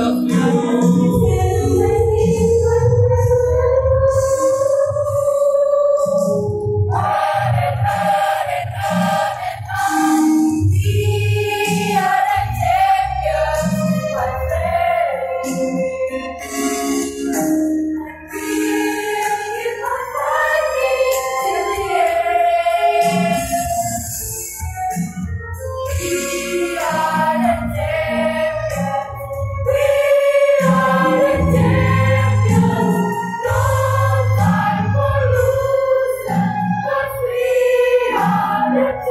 love you. Let's